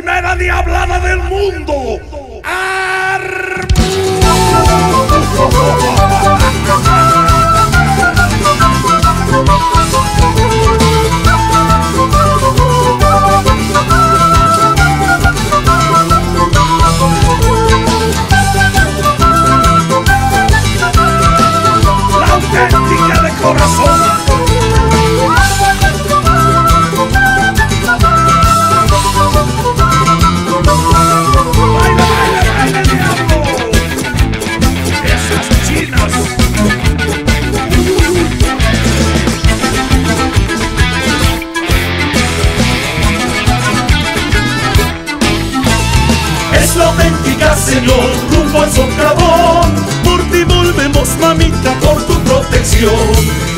primera diablada del mundo. La auténtica, Señor, rumbo al socavón. Por ti volvemos, mamita, por tu protección.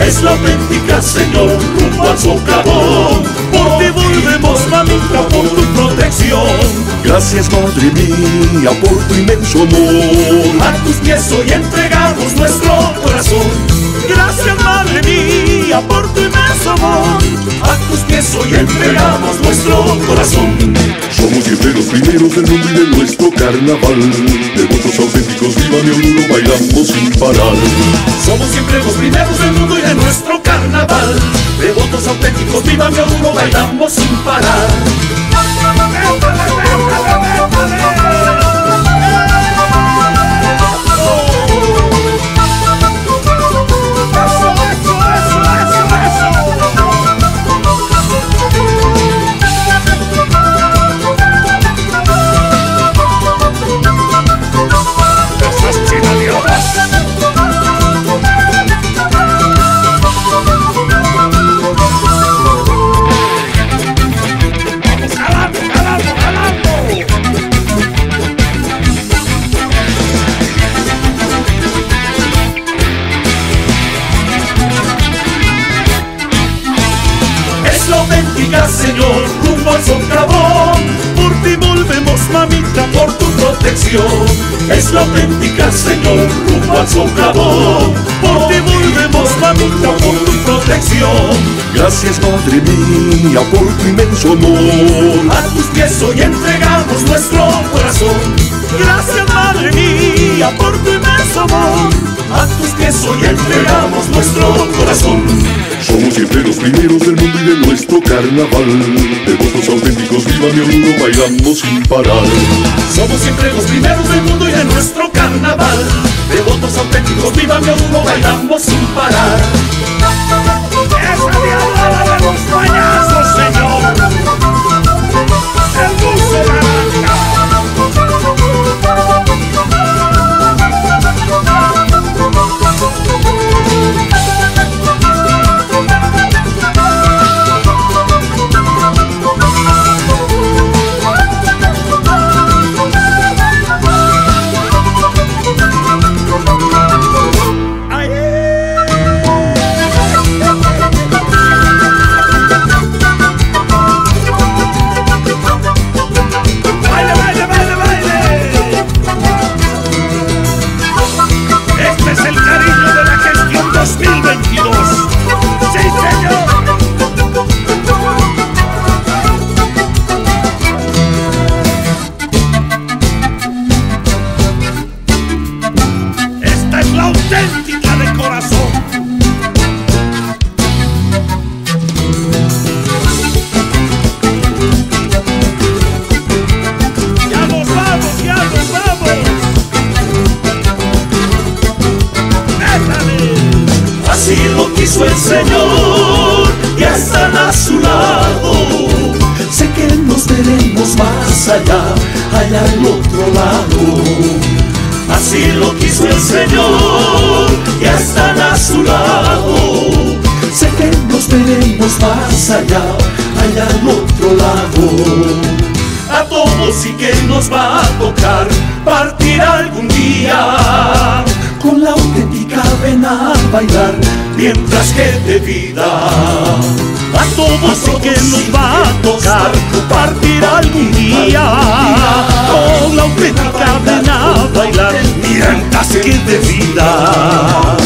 Es la auténtica, Señor, rumbo al socavón. Por ti volvemos, mamita, por tu protección. Gracias Madre mía por tu inmenso amor. A tus pies hoy entregamos nuestro corazón. Gracias, Madre mía, por tu inmenso amor. Hoy entregamos nuestro corazón. Somos siempre los primeros del mundo y de nuestro carnaval. Devotos auténticos, viva mi Oruro, bailamos sin parar. Somos siempre los primeros del mundo y de nuestro carnaval. Devotos auténticos, viva mi Oruro, bailamos sin parar. La auténtica, Señor, rumbo al socavón. Por ti volvemos, mamita, por tu protección. Es la auténtica, Señor, rumbo al socavón. Por ti volvemos, mamita, por tu protección. Gracias Madre mía por tu inmenso amor. A tus pies hoy entregamos nuestro corazón. Gracias, Madre mía, por tu inmenso amor. A tus pies hoy entregamos nuestro corazón. Somos siempre los primeros carnaval. Devotos auténticos, viva mi Oruro, bailamos sin parar. Somos siempre los primeros del mundo y de nuestro carnaval. Devotos auténticos, viva mi Oruro, bailamos sin parar. Allá, allá al otro lado. Así lo quiso el Señor, ya están a su lado. Sé que nos veremos más allá, allá al otro lado. A todos sí que nos va a tocar partir algún día con la auténtica ven a bailar mientras que de vida. A todos sí que nos va a tocar partir algún día con la auténtica ven a bailar mientras que de vida.